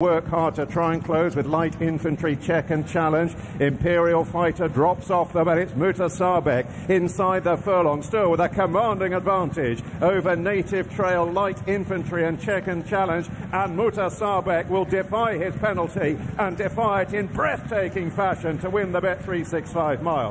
work hard to try and close with light infantry Checkandchallenge. Imperial fighter drops off them and it's Mutasaabeq inside the furlong still with a commanding advantage over native trail light infantry and Checkandchallenge and Mutasaabeq will defy his penalty and defy it in breathtaking fashion to win the Bet365 mile.